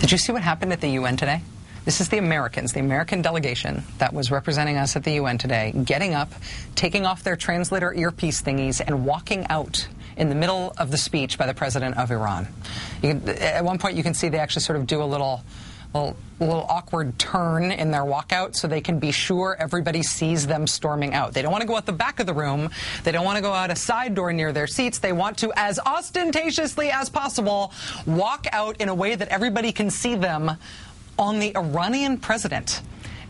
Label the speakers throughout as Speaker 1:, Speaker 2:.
Speaker 1: Did you see what happened at the UN today? This is the Americans, the American delegation that was representing us at the UN today, getting up, taking off their translator earpiece thingies, and walking out in the middle of the speech by the president of Iran. Can, at one point, you can see they actually sort of do a little little, little, awkward turn in their walkout so they can be sure everybody sees them storming out. They don't want to go out the back of the room. They don't want to go out a side door near their seats. They want to, as ostentatiously as possible, walk out in a way that everybody can see them on the Iranian president.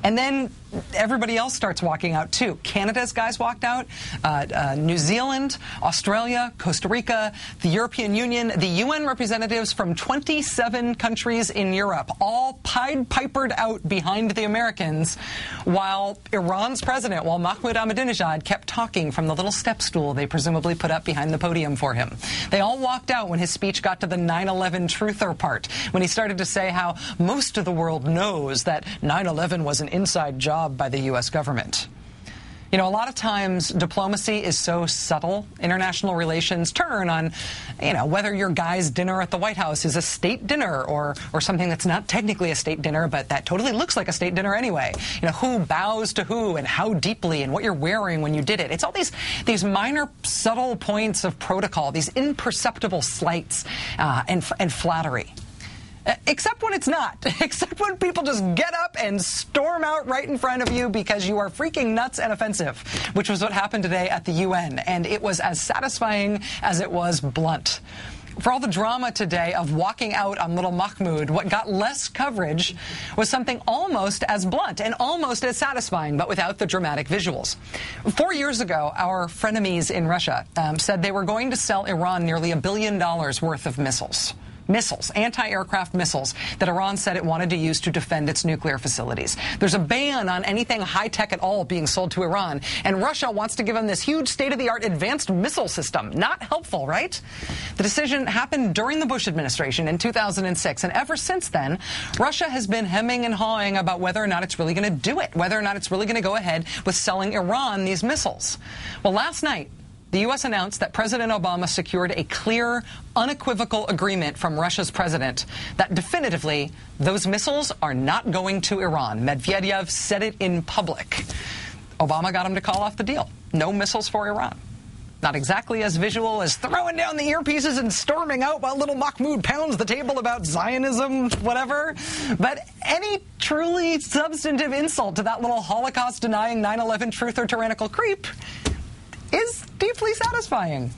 Speaker 1: And then everybody else starts walking out too. Canada's guys walked out, uh, uh, New Zealand, Australia, Costa Rica, the European Union, the UN representatives from 27 countries in Europe, all Pied Pipered out behind the Americans, while Iran's president, while Mahmoud Ahmadinejad kept talking from the little step stool they presumably put up behind the podium for him. They all walked out when his speech got to the 9-11 truther part, when he started to say how most of the world knows that 9-11 was an inside job job by the U.S. government. You know, a lot of times diplomacy is so subtle. International relations turn on, you know, whether your guy's dinner at the White House is a state dinner or, or something that's not technically a state dinner, but that totally looks like a state dinner anyway. You know, who bows to who and how deeply and what you're wearing when you did it. It's all these, these minor, subtle points of protocol, these imperceptible slights uh, and, and flattery. Except when it's not. Except when people just get up and storm out right in front of you because you are freaking nuts and offensive, which was what happened today at the UN. And it was as satisfying as it was blunt for all the drama today of walking out on little Mahmoud, what got less coverage was something almost as blunt and almost as satisfying, but without the dramatic visuals. Four years ago, our frenemies in Russia um, said they were going to sell Iran nearly a billion dollars worth of missiles missiles, anti-aircraft missiles that Iran said it wanted to use to defend its nuclear facilities. There's a ban on anything high-tech at all being sold to Iran, and Russia wants to give them this huge state-of-the-art advanced missile system. Not helpful, right? The decision happened during the Bush administration in 2006, and ever since then, Russia has been hemming and hawing about whether or not it's really going to do it, whether or not it's really going to go ahead with selling Iran these missiles. Well, last night, the U.S. announced that President Obama secured a clear, unequivocal agreement from Russia's president that definitively those missiles are not going to Iran. Medvedev said it in public. Obama got him to call off the deal. No missiles for Iran. Not exactly as visual as throwing down the earpieces and storming out while little Mahmoud pounds the table about Zionism, whatever. But any truly substantive insult to that little Holocaust denying 9 11 truther tyrannical creep is deeply satisfying.